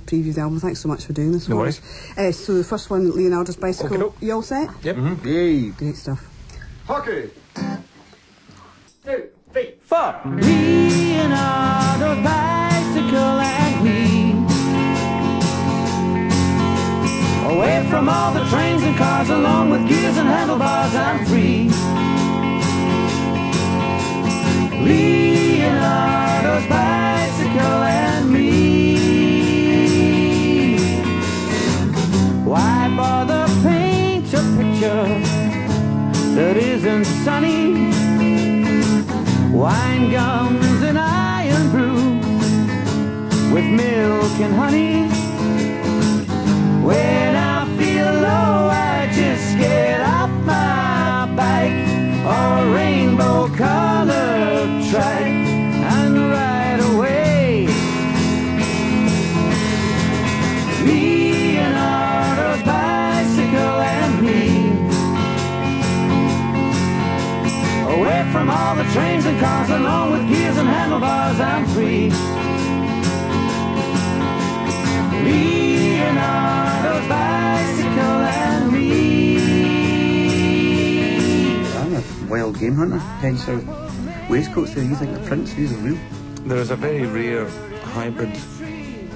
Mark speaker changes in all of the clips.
Speaker 1: preview the album. Thanks so much for doing this.
Speaker 2: No
Speaker 1: for us. Uh, so the first one, Leonardo's Bicycle.
Speaker 2: Okey-doke.
Speaker 1: You all set?
Speaker 2: Yep.
Speaker 3: Yay.
Speaker 1: Great stuff.
Speaker 3: Hockey.
Speaker 2: Two, three,
Speaker 4: four. Leonardo's bicycle and me. Away from all the trains and cars, along with gears and handlebars, I'm free. Leonardo's that isn't sunny? Wine gums and Irn-Bru with milk and honey. When from all the trains and cars, along with gears and handlebars, I'm free. Leonardo's bicycle and me.
Speaker 3: I'm a wild game hunter. Hence our waistcoats there. You think they're prints? These are real.
Speaker 2: There is a very rare hybrid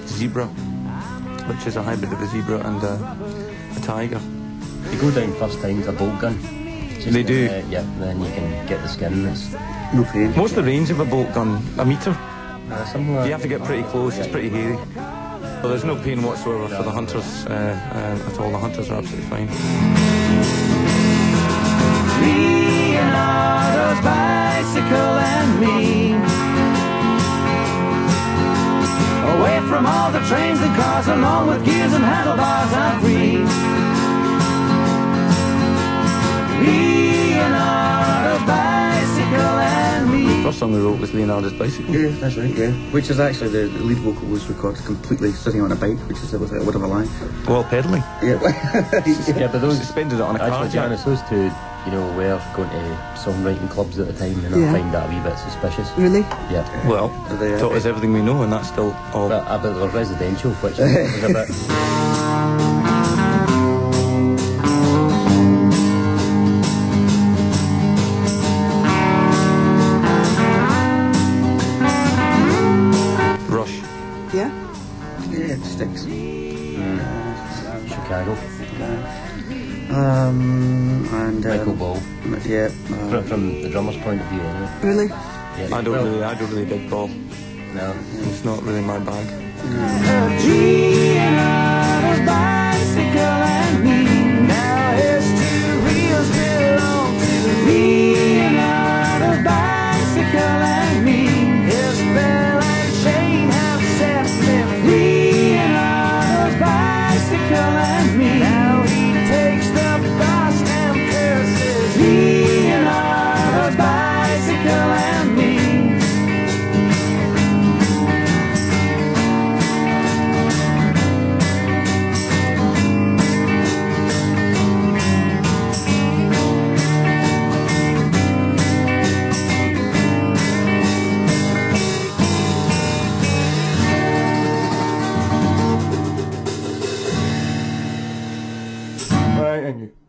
Speaker 2: zebra, which is a hybrid of a zebra and a, a tiger.
Speaker 5: You go down first time to a bolt gun. Just
Speaker 2: They do.
Speaker 5: Uh, yeah, then you can get the skin. It's
Speaker 3: No pain.
Speaker 2: What's the range of a bolt gun? A metre?
Speaker 5: uh, something like
Speaker 2: You have to get pretty close, it's pretty hairy. But there's no pain whatsoever for the hunters uh, uh, at all. The hunters are absolutely fine.
Speaker 4: Leonardo's bicycle and me. Away from all the trains and cars, along with gears and handlebars, I'm free.
Speaker 2: Song we wrote was Leonardo's Bicycle.
Speaker 3: Yeah, that's right, yeah. Which is actually the, the lead vocal was recorded completely sitting on a bike, which is a, a bit of a lie.
Speaker 2: While pedalling.
Speaker 3: Yeah.
Speaker 5: yeah, but those
Speaker 2: Suspended it on a car
Speaker 5: actually,
Speaker 2: jack.
Speaker 5: Janice, those two, you know, were going to songwriting clubs at the time, and
Speaker 1: Yeah.
Speaker 5: I find that a wee bit suspicious.
Speaker 1: Really?
Speaker 5: Yeah,
Speaker 2: Well,
Speaker 3: They- uh,
Speaker 2: taught us everything we know, and that's still all.
Speaker 5: but a bit of residential, which is a bit. Bagel.
Speaker 3: Um, and um,
Speaker 5: Michael Ball.
Speaker 3: Yeah.
Speaker 5: Um, from,
Speaker 3: uh,
Speaker 5: from, the drummer's point of view. Anyway.
Speaker 1: Really?
Speaker 5: Yeah.
Speaker 2: I don't
Speaker 5: well,
Speaker 2: really. I don't really dig Ball.
Speaker 5: No,
Speaker 2: it's not really my bag.
Speaker 4: Nikolai. and you.